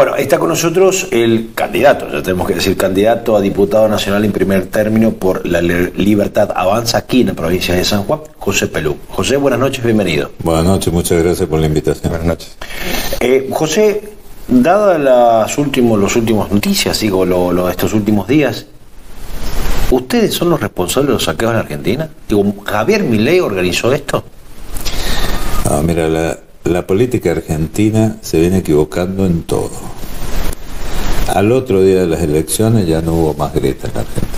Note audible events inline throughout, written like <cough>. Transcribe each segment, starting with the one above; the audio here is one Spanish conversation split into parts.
Bueno, está con nosotros el candidato, ya tenemos que decir, candidato a diputado nacional en primer término por la Libertad Avanza aquí en la provincia de San Juan, José Pelú. José, buenas noches, bienvenido. Buenas noches, muchas gracias por la invitación. Buenas noches. Eh, José, dadas las últimos, los últimos noticias, digo, lo, estos últimos días, ¿ustedes son los responsables de los saqueos en Argentina? Digo, ¿Javier Milei organizó esto? Ah, mira, la, la política argentina se viene equivocando en todo. Al otro día de las elecciones ya no hubo más grieta en Argentina.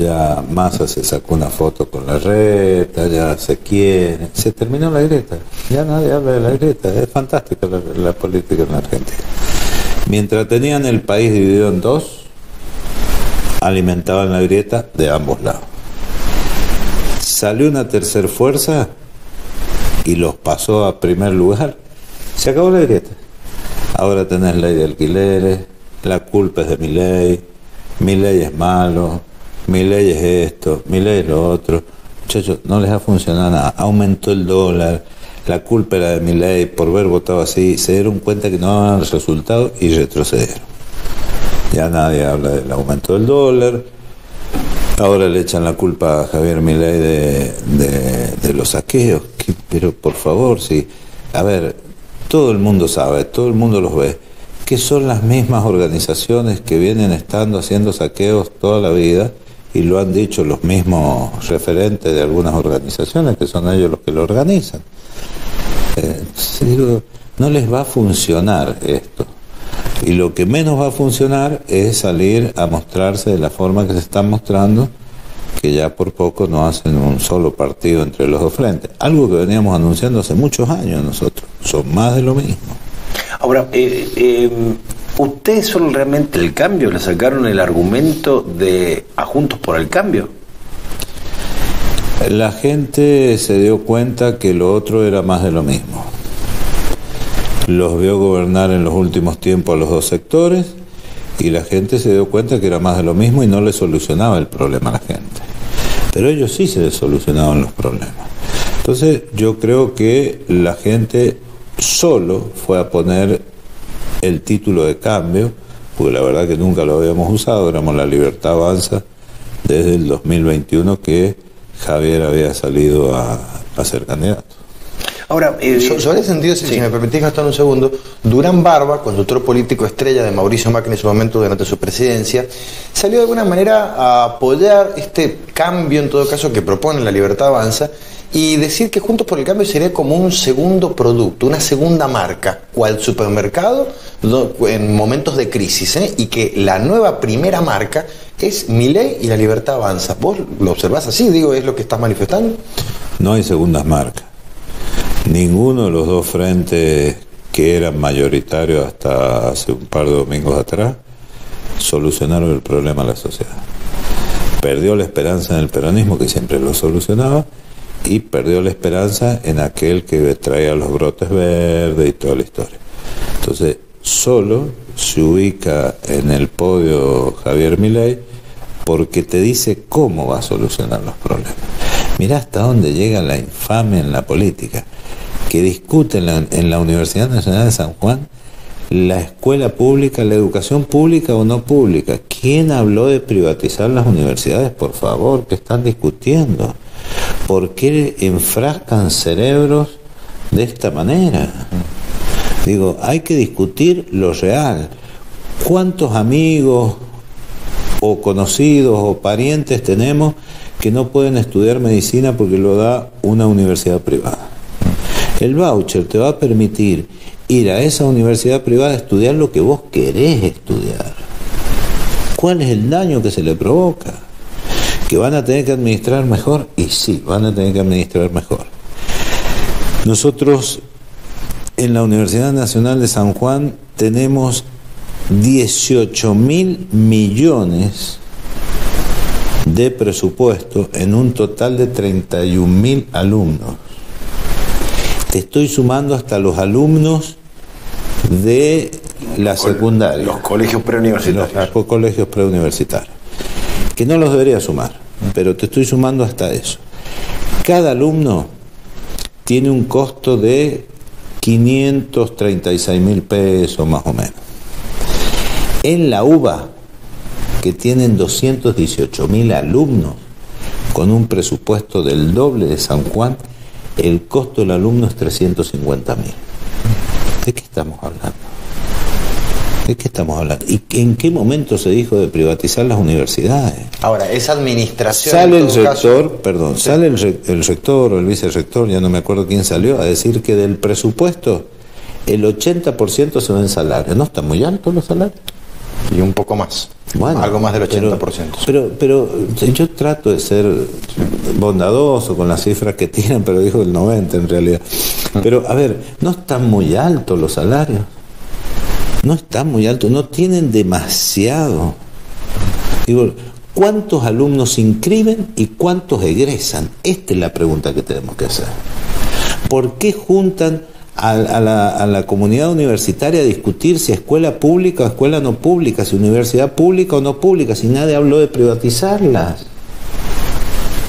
Ya Massa se sacó una foto con la reta, ya se quiere, se terminó la grieta. Ya nadie habla de la grieta. Es fantástica la, la política en Argentina. Mientras tenían el país dividido en dos, alimentaban la grieta de ambos lados. Salió una tercera fuerza y los pasó a primer lugar, se acabó la grieta. Ahora tenés ley de alquileres, la culpa es de mi ley, mi ley es malo, mi ley es esto, mi ley es lo otro. Muchachos, no les ha funcionado nada. Aumentó el dólar, la culpa era de mi ley por haber votado así. Se dieron cuenta que no daban resultado y retrocedieron. Ya nadie habla del aumento del dólar, Ahora le echan la culpa a Javier Milei de, los saqueos. pero por favor, sí. A ver, todo el mundo sabe, todo el mundo los ve, que son las mismas organizaciones que vienen estando haciendo saqueos toda la vida y lo han dicho los mismos referentes de algunas organizaciones, que son ellos los que lo organizan. Eh, no les va a funcionar esto. Y lo que menos va a funcionar es salir a mostrarse de la forma que se están mostrando, que ya por poco no hacen un solo partido entre los dos frentes. Algo que veníamos anunciando hace muchos años nosotros. Son más de lo mismo. Ahora, eh, eh, ¿ustedes son realmente el cambio? ¿Le sacaron el argumento de a Juntos por el Cambio? La gente se dio cuenta que lo otro era más de lo mismo los vio gobernar en los últimos tiempos a los dos sectores y la gente se dio cuenta que era más de lo mismo y no le solucionaba el problema a la gente. Pero ellos sí se les solucionaban los problemas. Entonces yo creo que la gente solo fue a poner el título de cambio, porque la verdad que nunca lo habíamos usado, éramos la libertad avanza desde el 2021 que Javier había salido a, a ser candidato. Ahora, eh, sobre ese sentido, si, me permitís gastar un segundo, Durán Barba, conductor político estrella de Mauricio Macri en su momento durante su presidencia, salió de alguna manera a apoyar este cambio, en todo caso, que propone la Libertad Avanza y decir que Juntos por el Cambio sería como un segundo producto, una segunda marca, cual supermercado en momentos de crisis, ¿eh? y que la nueva primera marca es mi ley y la libertad avanza. ¿Vos lo observás así? Digo, ¿es lo que estás manifestando? No hay segundas marcas. Ninguno de los dos frentes que eran mayoritarios hasta hace un par de domingos atrás solucionaron el problema a la sociedad. Perdió la esperanza en el peronismo, que siempre lo solucionaba, y perdió la esperanza en aquel que traía los brotes verdes y toda la historia. Entonces, solo se ubica en el podio Javier Milei porque te dice cómo va a solucionar los problemas. Mirá hasta dónde llega la infamia en la política que discuten en la, Universidad Nacional de San Juan la escuela pública, la educación pública o no pública. ¿Quién habló de privatizar las universidades? Por favor, que están discutiendo. ¿Por qué enfrascan cerebros de esta manera? Digo, hay que discutir lo real. ¿Cuántos amigos o conocidos o parientes tenemos que no pueden estudiar medicina porque lo da una universidad privada? El voucher te va a permitir ir a esa universidad privada a estudiar lo que vos querés estudiar. ¿Cuál es el daño que se le provoca? ¿Que van a tener que administrar mejor? Y sí, van a tener que administrar mejor. Nosotros en la Universidad Nacional de San Juan tenemos 18 mil millones de presupuesto en un total de 31 mil alumnos estoy sumando hasta los alumnos de la secundaria. Los colegios preuniversitarios. Los colegios preuniversitarios. Que no los debería sumar, pero te estoy sumando hasta eso. Cada alumno tiene un costo de 536 mil pesos más o menos. En la UBA, que tienen 218 mil alumnos, con un presupuesto del doble de San Juan, el costo del alumno es 350 mil. ¿De qué estamos hablando? ¿De qué estamos hablando? ¿Y en qué momento se dijo de privatizar las universidades? Ahora, esa administración. Sale el rector, perdón, sale el, el rector o el vicerrector, ya no me acuerdo quién salió, a decir que del presupuesto el 80% se va en salarios. ¿No están muy altos los salarios? Y un poco más. Bueno, algo más del 80%. Pero, pero, yo trato de ser bondadoso con las cifras que tienen, pero dijo el 90 en realidad. Pero a ver, no están muy altos los salarios. No están muy altos, no tienen demasiado. Digo, ¿cuántos alumnos se inscriben y cuántos egresan? Esta es la pregunta que tenemos que hacer. ¿Por qué juntan a, la, comunidad universitaria a discutir si escuela pública o escuela no pública, si universidad pública o no pública, si nadie habló de privatizarlas?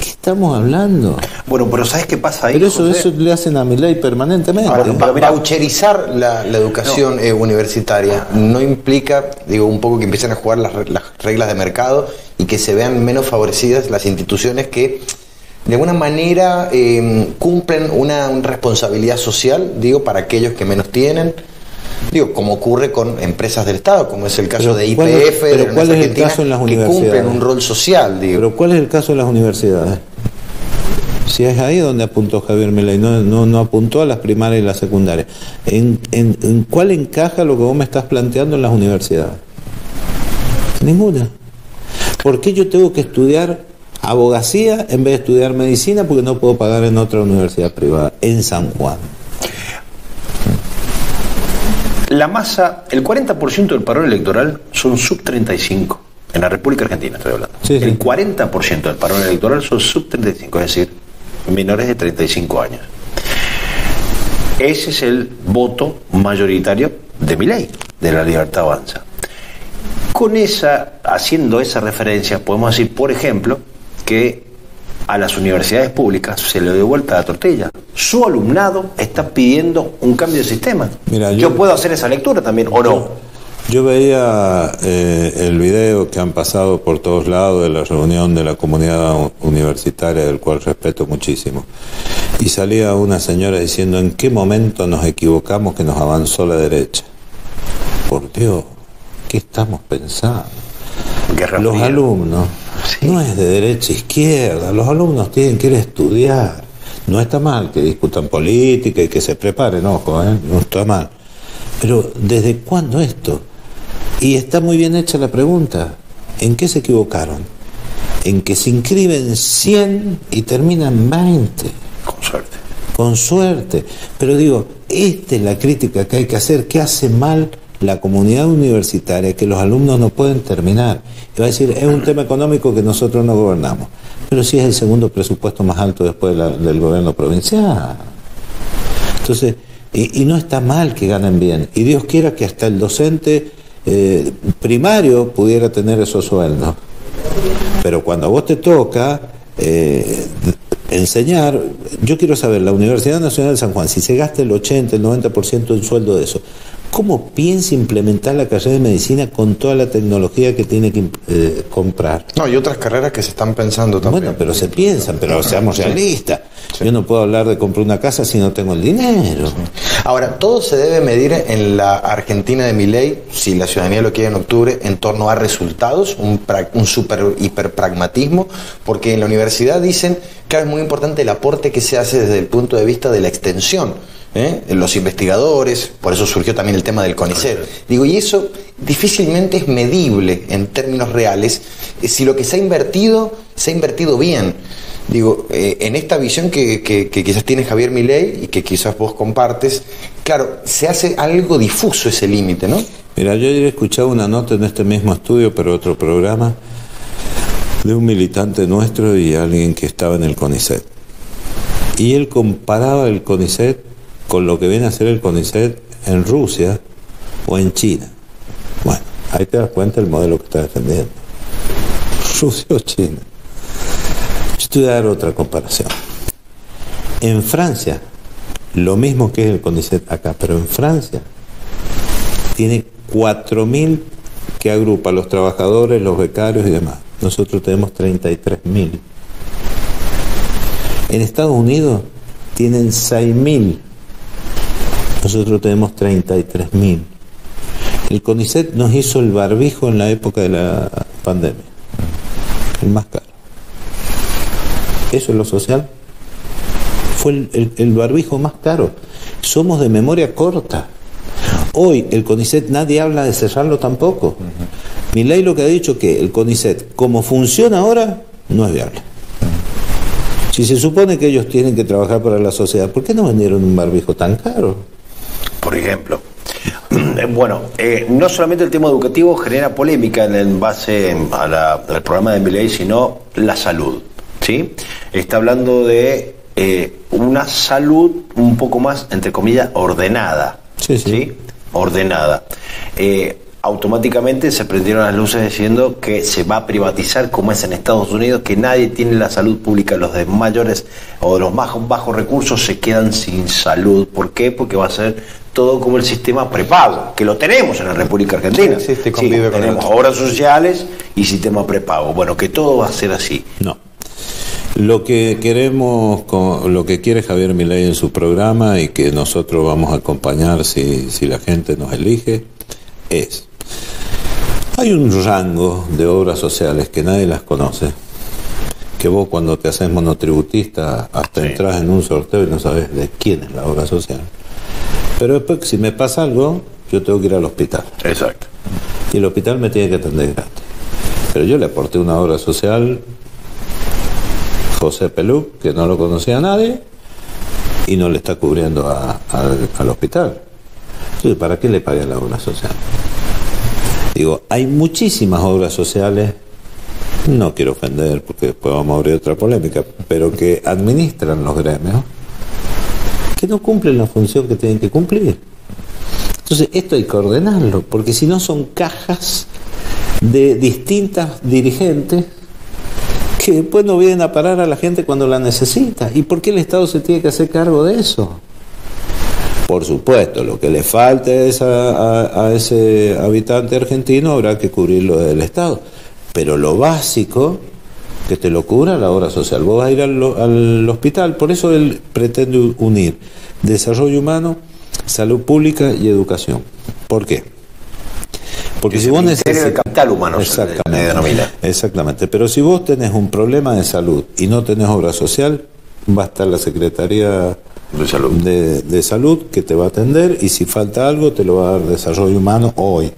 ¿Qué estamos hablando? Bueno, pero ¿sabes qué pasa ahí? Pero eso, eso le hacen a mi ley permanentemente. para, voucherizar la, educación eh, universitaria no implica, digo, un poco que empiecen a jugar las, las reglas de mercado y que se vean menos favorecidas las instituciones que de alguna manera em, cumplen una, responsabilidad social, digo, para aquellos que menos tienen. Digo, como ocurre con empresas del Estado, como es el caso de IPF, pero ¿cuál es el caso en las que cumplen un rol social, digo. Pero ¿cuál es el caso de las universidades? Si es ahí donde apuntó Javier Milei, no, no, no apuntó a las primarias y las secundarias. ¿En, en, en cuál encaja lo que vos me estás planteando en las universidades? Ninguna. ¿Por qué yo tengo que estudiar abogacía en vez de estudiar medicina porque no puedo pagar en otra universidad privada, en San Juan. La masa, el 40% del paro electoral son sub 35. En la República Argentina estoy hablando. El 40% del paro electoral son sub 35, es decir, menores de 35 años. Ese es el voto mayoritario de mi ley, de la libertad avanza. Con esa, haciendo esa referencia, podemos decir, por ejemplo, que a las universidades públicas se le dio vuelta la tortilla. Su alumnado está pidiendo un cambio de sistema. Mira, yo, puedo hacer esa lectura también, ¿o no? Yo veía eh, el video que han pasado por todos lados de la reunión de la comunidad universitaria, del cual respeto muchísimo. Y salía una señora diciendo en qué momento nos equivocamos que nos avanzó la derecha. Por Dios, ¿qué estamos pensando? Los alumnos no es de derecha a izquierda, los alumnos tienen que ir a estudiar. No está mal que discutan política y que se preparen, ojo, ¿eh? no está mal. Pero ¿desde cuándo esto? Y está muy bien hecha la pregunta. ¿En qué se equivocaron? En que se inscriben 100 y terminan 20. Con suerte. Con suerte. Pero digo, esta es la crítica que hay que hacer. ¿Qué hace mal la comunidad universitaria que los alumnos no pueden terminar. Y va a decir, es un tema económico que nosotros no gobernamos. Pero sí es el segundo presupuesto más alto después del gobierno provincial. Entonces, y, no está mal que ganen bien. Y Dios quiera que hasta el docente eh, primario pudiera tener esos sueldos. Pero cuando a vos te toca eh, enseñar, yo quiero saber, la Universidad Nacional de San Juan, si se gasta el 80, el 90% del sueldo de eso, ¿Cómo piensa implementar la carrera de medicina con toda la tecnología que tiene que eh, comprar? No, hay otras carreras que se están pensando también. Bueno, pero se piensan, pero seamos realistas. Yo no puedo hablar de comprar una casa si no tengo el dinero. Ahora, todo se debe medir en la Argentina de mi ley, si la ciudadanía lo quiere en octubre, en torno a resultados, un, un super hiper pragmatismo, porque en la universidad dicen que es muy importante el aporte que se hace desde el punto de vista de la extensión ¿eh? los investigadores, por eso surgió también el tema del CONICET. Digo, y eso difícilmente es medible en términos reales eh, si lo que se ha invertido se ha invertido bien. Digo, eh, en esta visión que, quizás tiene Javier Milei y que quizás vos compartes, claro, se hace algo difuso ese límite, ¿no? Mira, yo ayer he escuchado una nota en este mismo estudio, pero otro programa, de un militante nuestro y alguien que estaba en el CONICET. Y él comparaba el CONICET con lo que viene a ser el CONICET en Rusia o en China. Bueno, ahí te das cuenta del modelo que está defendiendo. <laughs> Rusia o China. Yo te voy a dar otra comparación. En Francia, lo mismo que es el CONICET acá, pero en Francia tiene 4.000 que agrupa a los trabajadores, los becarios y demás. Nosotros tenemos 33.000. En Estados Unidos tienen 6.000. Nosotros tenemos 33.000. El CONICET nos hizo el barbijo en la época de la pandemia. El más caro. ¿Eso es lo social? Fue el, barbijo más caro. Somos de memoria corta. Hoy el CONICET nadie habla de cerrarlo tampoco. Mi ley lo que ha dicho que el CONICET, como funciona ahora, no es viable. Si se supone que ellos tienen que trabajar para la sociedad, ¿por qué no vendieron un barbijo tan caro? Por ejemplo. <clears throat> Bueno, eh, no solamente el tema educativo genera polémica en, base al programa de mi ley, sino la salud. ¿sí? Está hablando de eh, una salud un poco más, entre comillas, ordenada. Sí, sí. Ordenada. Eh, automáticamente se prendieron las luces diciendo que se va a privatizar como es en Estados Unidos, que nadie tiene la salud pública, los de mayores o de los más bajos recursos se quedan sin salud. ¿Por qué? Porque va a ser todo como el sistema prepago, que lo tenemos en la República Argentina. Sí, tenemos obras sociales y sistema prepago. Bueno, que todo va a ser así. No. Lo que queremos, lo que quiere Javier Milei en su programa y que nosotros vamos a acompañar si, si la gente nos elige, es hay un rango de obras sociales que nadie las conoce, que vos cuando te haces monotributista hasta entras en un sorteo y no sabes de quién es la obra social. Pero después, si me pasa algo, yo tengo que ir al hospital. Exacto. Y el hospital me tiene que atender gratis. Pero yo le aporté una obra social, José Pelú, que no lo conocía a nadie, y no le está cubriendo al hospital. Entonces, ¿para qué le pagué la obra social? Digo, hay muchísimas obras sociales, no quiero ofender porque después vamos a abrir otra polémica, pero que administran los gremios, que no cumplen la función que tienen que cumplir. Entonces, esto hay que ordenarlo, porque si no son cajas de distintas dirigentes que después no vienen a parar a la gente cuando la necesita. ¿Y por qué el Estado se tiene que hacer cargo de eso? Por supuesto, lo que le falte a, a, ese habitante argentino habrá que cubrirlo del Estado. Pero lo básico, que te lo cubra la obra social. Vos vas a ir al, hospital, por eso él pretende unir desarrollo humano, salud pública y educación. ¿Por qué? Porque si vos necesitas... el capital humano exactamente, Exactamente. Pero si vos tenés un problema de salud y no tenés obra social, va a estar la Secretaría de salud. De, salud que te va a atender y si falta algo te lo va a dar desarrollo humano hoy.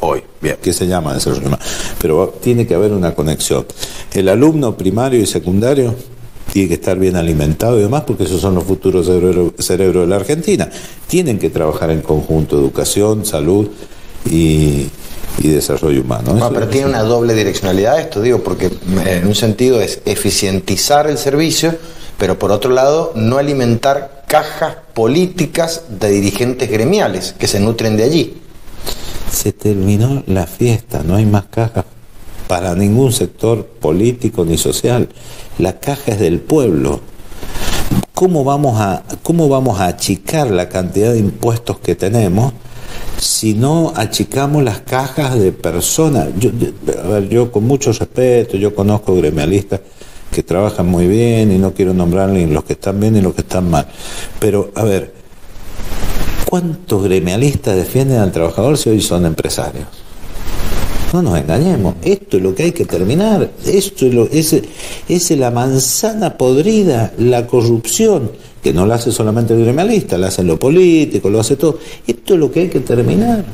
Hoy, bien. Que se llama desarrollo humano. Pero tiene que haber una conexión. El alumno primario y secundario tiene que estar bien alimentado y demás, porque esos son los futuros cerebros de la Argentina. Tienen que trabajar en conjunto, educación, salud y, desarrollo humano. Ah, pero tiene una doble direccionalidad esto, digo, porque en un sentido es eficientizar el servicio, pero por otro lado no alimentar cajas políticas de dirigentes gremiales que se nutren de allí. Se terminó la fiesta, no hay más cajas para ningún sector político ni social. La caja es del pueblo. ¿Cómo vamos a, cómo vamos a achicar la cantidad de impuestos que tenemos si no achicamos las cajas de personas? A ver, yo con mucho respeto, yo conozco gremialistas que trabajan muy bien y no quiero nombrar ni los que están bien ni los que están mal. Pero, a ver, ¿cuántos gremialistas defienden al trabajador si hoy son empresarios? No nos engañemos, esto es lo que hay que terminar, esto es, la manzana podrida, la corrupción, que no la hace solamente el gremialista, la hace lo político, lo hace todo. Esto es lo que hay que terminar.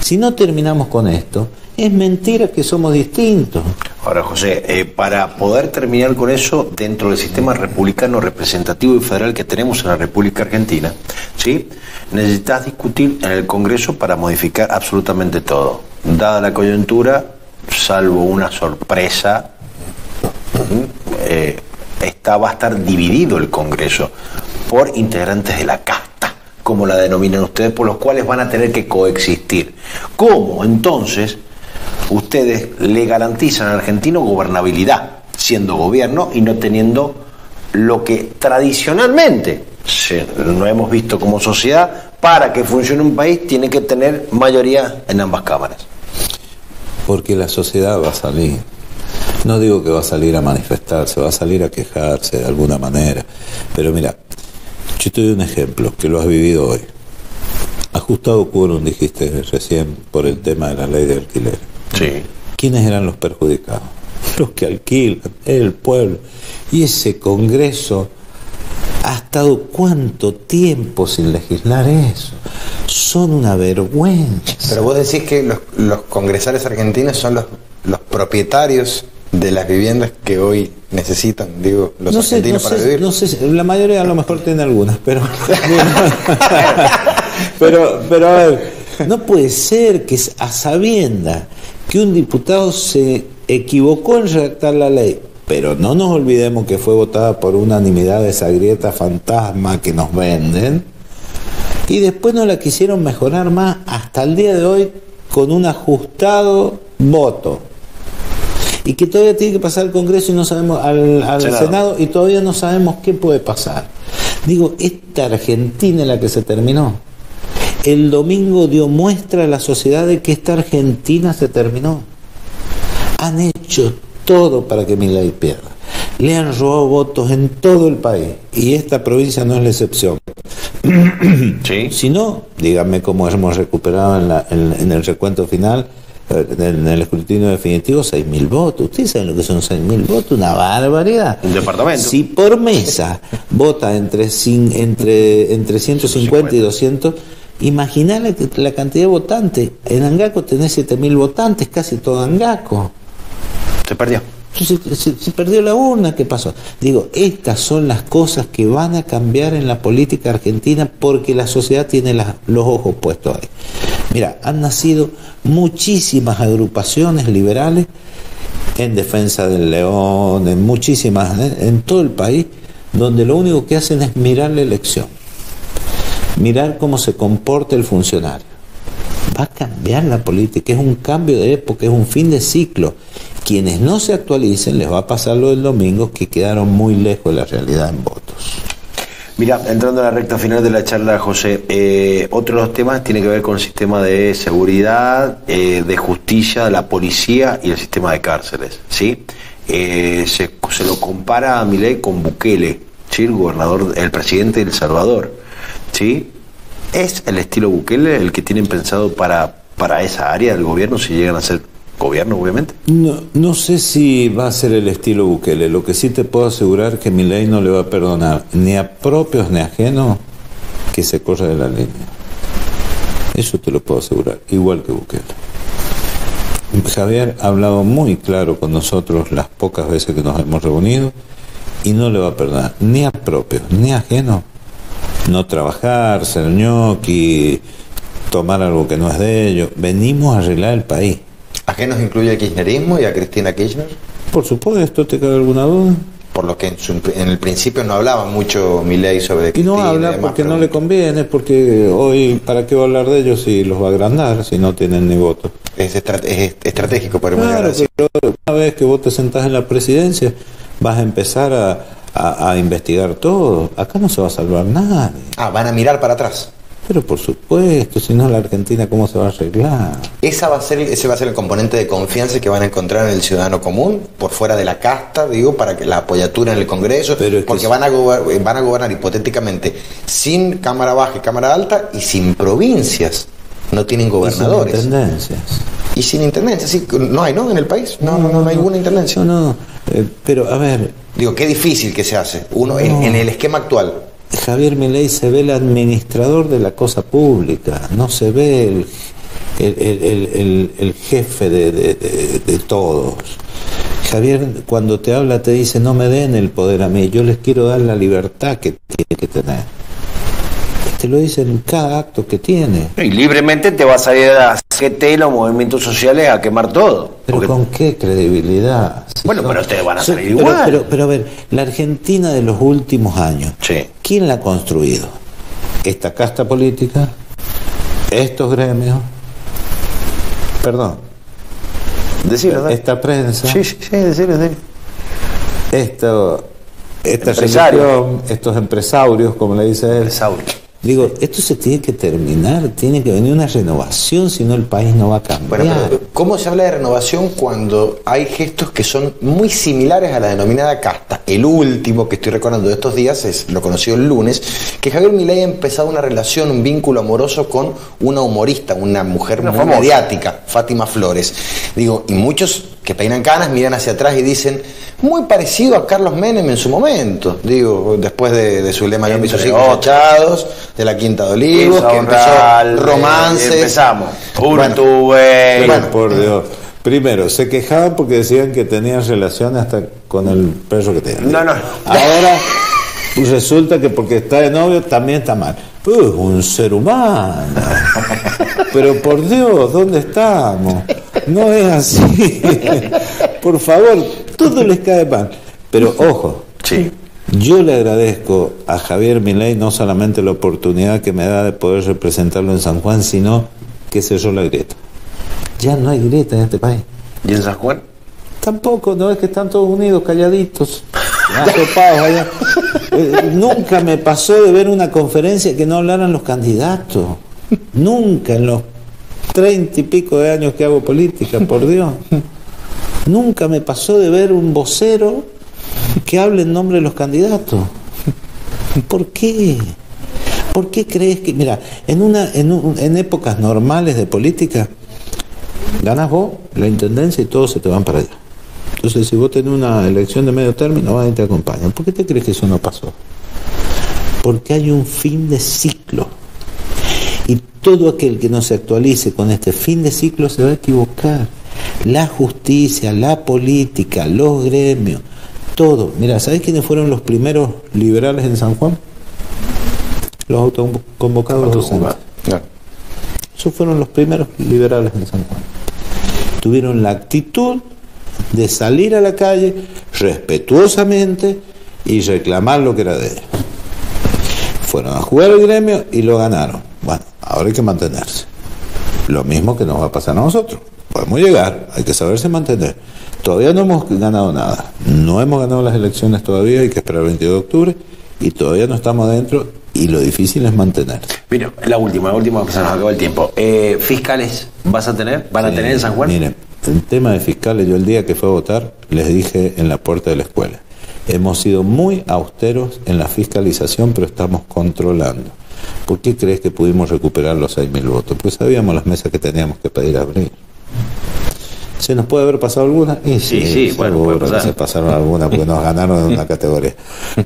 Si no terminamos con esto, es mentira que somos distintos. Ahora, José, eh, para poder terminar con eso, dentro del sistema republicano representativo y federal que tenemos en la República Argentina, ¿sí? necesitas discutir en el Congreso para modificar absolutamente todo. Dada la coyuntura, salvo una sorpresa, eh, va a estar dividido el Congreso por integrantes de la casta, como la denominan ustedes, por los cuales van a tener que coexistir. ¿Cómo entonces ustedes le garantizan al argentino gobernabilidad, siendo gobierno y no teniendo lo que tradicionalmente no hemos visto como sociedad, para que funcione un país tiene que tener mayoría en ambas cámaras. Porque la sociedad va a salir. No digo que va a salir a manifestarse, va a salir a quejarse de alguna manera. Pero mira, yo te doy un ejemplo que lo has vivido hoy. Ajustado quórum, dijiste recién, por el tema de la ley de alquiler. Sí. ¿Quiénes eran los perjudicados? <laughs> Los que alquilan, el pueblo. Y ese Congreso ha estado cuánto tiempo sin legislar eso. Son una vergüenza. Pero vos decís que los, los congresales argentinos son los, los propietarios de las viviendas que hoy necesitan, digo, los no argentinos para sé, vivir. No sé, la mayoría a lo mejor tiene algunas, pero. <laughs> <laughs> pero, pero a ver, no puede ser que a sabienda que un diputado se equivocó en redactar la ley, pero no nos olvidemos que fue votada por unanimidad esa grieta fantasma que nos venden, y después no la quisieron mejorar más hasta el día de hoy con un ajustado voto y que todavía tiene que pasar al Congreso y no sabemos al, al Senado. Y todavía no sabemos qué puede pasar. Digo, esta Argentina en la que se terminó. El domingo dio muestra a la sociedad de que esta Argentina se terminó. Han hecho todo para que Milei pierda. Le han robado votos en todo el país y esta provincia no es la excepción. <coughs> Sí. Si no, díganme cómo hemos recuperado en, la- en- en el recuento final, eh, en el escrutinio definitivo, 6.000 votos. ¿Ustedes saben lo que son 6.000 votos? Una barbaridad. Un departamento. Si por mesa vota entre, entre, entre 150 y 200, imaginale que la cantidad de votantes. En Angaco tenés 7.000 votantes, casi todo Angaco. Se perdió. Entonces, se, se perdió la urna, ¿qué pasó? Digo, estas son las cosas que van a cambiar en la política argentina porque la sociedad tiene los ojos puestos ahí. Mira, han nacido muchísimas agrupaciones liberales en defensa del león, en muchísimas, ¿eh? en todo el país, donde lo único que hacen es mirar la elección, mirar cómo se comporta el funcionario. Va a cambiar la política, es un cambio de época, es un fin de ciclo. Quienes no se actualicen les va a pasar lo del domingo que quedaron muy lejos de la realidad en votos. Mira, entrando a la recta final de la charla, José, eh, otro de los temas tiene que ver con el sistema de seguridad, eh, de justicia, la policía y el sistema de cárceles, ¿sí? Eh, se, lo compara a Milei con Bukele, ¿sí? El gobernador, el presidente de El Salvador, ¿sí? ¿Es el estilo Bukele el que tienen pensado para, para esa área del gobierno, si llegan a ser gobierno, obviamente? No, no sé si va a ser el estilo Bukele. Lo que sí te puedo asegurar que mi ley no le va a perdonar ni a propios ni ajenos que se corra de la línea. Eso te lo puedo asegurar, igual que Bukele. Javier ha hablado muy claro con nosotros las pocas veces que nos hemos reunido y no le va a perdonar ni a propios ni ajenos no trabajar, ser ñoqui, tomar algo que no es de ellos. Venimos a arreglar el país. ¿A qué nos incluye el kirchnerismo y a Cristina Kirchner? Por supuesto, ¿te cabe alguna duda? Por lo que en, su- en el principio no hablaba mucho Milei sobre Y Cristina. no habla demás, porque pero- no le conviene, porque hoy, ¿para qué va a hablar de ellos si los va a agrandar, si no tienen ni voto? Es, estra- es estratégico, podemos llegar a Claro, pero una vez que vos te sentás en la presidencia, vas a empezar a, a- a investigar todo. Acá no se va a salvar nadie. Ah, van a mirar para atrás. Pero por supuesto, si no la Argentina, ¿cómo se va a arreglar? Esa va a ser, ese va a ser el componente de confianza que van a encontrar en el ciudadano común, por fuera de la casta, digo, para que la apoyatura en el Congreso, Pero que porque van, a gober- van a gobernar hipotéticamente sin Cámara Baja y Cámara Alta y sin provincias. No tienen Y sin gobernadores. intendencias. Y sin intendencia, sí, no hay, ¿no? En el país. No, no, no, no hay ninguna intendencia. No, no, eh, pero a ver, Digo, qué difícil que se hace. Uno, en, No. en el esquema actual, Javier Milei se ve el administrador de la cosa pública, no se ve el, el, el- el- el- el jefe de, de- de- de todos. Javier cuando te habla te dice no me den el poder a mí, yo les quiero dar la libertad que tiene que tener. Te lo dice en cada acto que tiene. Y libremente te vas a ir a GT, los movimientos sociales, a quemar todo. Pero Porque- con qué credibilidad. Si Bueno, pero ustedes van a salir pero- igual. Pero, pero a ver, la Argentina de los últimos años, Sí. ¿quién la ha construido? Esta casta política, estos gremios, perdón, Decirlo, esta prensa, Sí, sí, sí, decirlo, esto, esta relación, estos empresarios, como le dice él, Digo, esto se tiene que terminar, tiene que venir una renovación, si no el país no va a cambiar. Bueno, ¿cómo se habla de renovación cuando hay gestos que son muy similares a la denominada casta? El último que estoy recordando de estos días es, lo conoció el lunes, que Javier Milei ha empezado una relación, un vínculo amoroso con una humorista, una mujer muy mediática, Fátima Flores. Digo, y muchos que peinan canas miran hacia atrás y dicen, muy parecido a Carlos Menem en su momento, digo, después de, su lema de mis hijos echados, de la Quinta de Olivos, que empezó romances. Empezamos. Bueno, por Dios. Primero, se quejaban porque decían que tenían relaciones hasta con el perro que tenían. No, no. Ahora resulta que porque está de novio también está mal. Pues un ser humano. <laughs> Pero por Dios, ¿dónde estamos? No es así. <laughs> Por favor, todo les cae mal. Pero ojo, sí. yo le agradezco a Javier Milei no solamente la oportunidad que me da de poder representarlo en San Juan, sino que cerró la grieta. Ya no hay grieta en este país. ¿Y en San Juan? Tampoco, no es que están todos unidos, calladitos. allá. <laughs> Eh, nunca me pasó de ver una conferencia que no hablaran los candidatos. Nunca en los treinta y pico de años que hago política, por Dios. <laughs> Nunca me pasó de ver un vocero que hable en nombre de los candidatos. ¿Por qué? ¿Por qué crees que, mira, en, una, en, épocas normales de política, ganas vos la intendencia y todos se te van para allá. Entonces, si vos tenés una elección de medio término, van y te acompañan. ¿Por qué te crees que eso no pasó? Porque hay un fin de ciclo. Todo aquel que no se actualice con este fin de ciclo se va a equivocar. La justicia, la política, los gremios, todo. Mira, ¿sabes quiénes fueron los primeros liberales en San Juan? Los autoconvocados docentes. Esos fueron los primeros liberales en San Juan. Tuvieron la actitud de salir a la calle respetuosamente y reclamar lo que era de ellos. Fueron a jugar el gremio y lo ganaron. Ahora hay que mantenerse. Lo mismo que nos va a pasar a nosotros. Podemos llegar, hay que saberse mantener. Todavía no hemos ganado nada. No hemos ganado las elecciones todavía, hay que esperar el 22 de octubre y todavía no estamos adentro y lo difícil es mantener. Mira, la última, la última, que se nos acabó el tiempo. Eh, ¿Fiscales vas a tener? ¿Van a tener en San Juan? Miren, el tema de fiscales, yo el día que fue a votar les dije en la puerta de la escuela, hemos sido muy austeros en la fiscalización, pero estamos controlando. ¿Por qué crees que pudimos recuperar los 6.000 votos? Pues sabíamos las mesas que teníamos que pedir abrir. ¿Se nos puede haber pasado alguna? sí, sí, bueno, puede pasar. se pasaron algunas porque nos ganaron en una <laughs> categoría.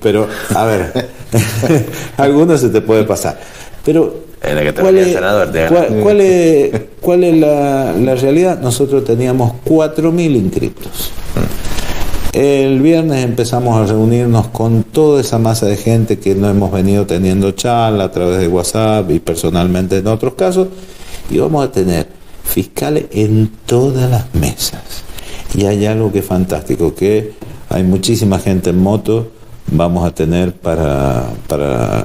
Pero, a ver, <laughs> algunos se te puede pasar. Pero, ¿cuál, es, cuál, es, ¿cuál es la, la realidad? Nosotros teníamos 4.000 inscriptos. El viernes empezamos a reunirnos con toda esa masa de gente que no hemos venido teniendo charla a través de WhatsApp y personalmente en otros casos, y vamos a tener fiscales en todas las mesas. Y hay algo que es fantástico, que hay muchísima gente en moto, vamos a tener para, para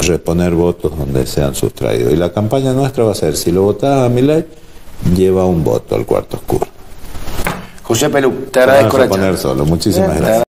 reponer votos donde sean sustraídos. Y la campaña nuestra va a ser, si lo votás a mi ley, lleva un voto al cuarto oscuro. José Pelú, te agradezco la poner solo. Muchísimas gracias.